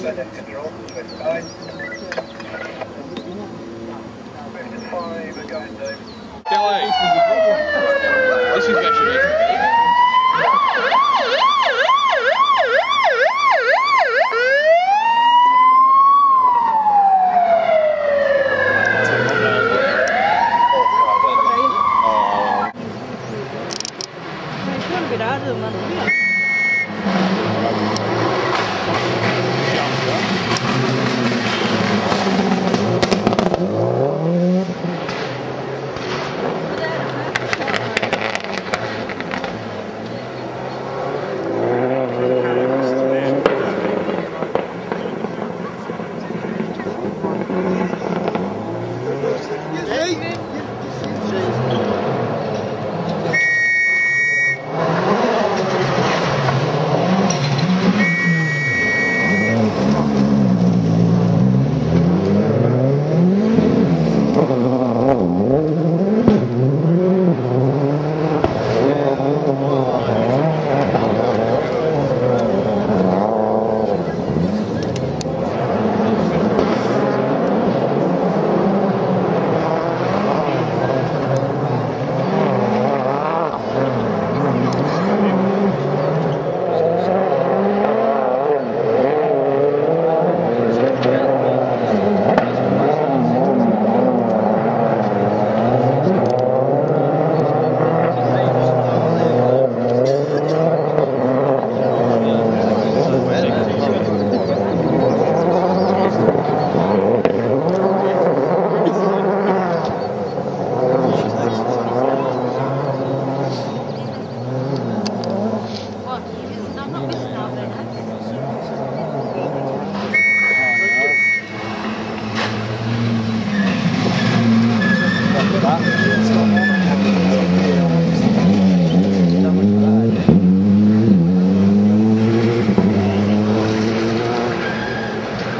Senate control, 29. 55, going down. This is actually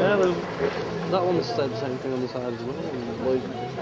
Yeah, well, one said the same thing on the side as well.